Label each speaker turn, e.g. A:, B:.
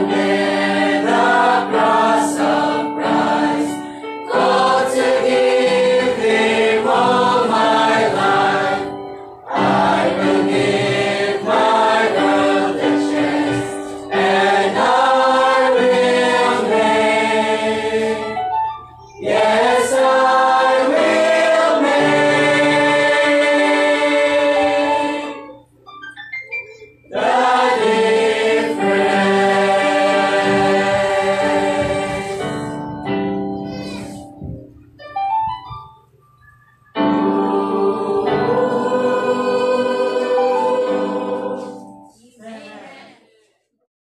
A: away.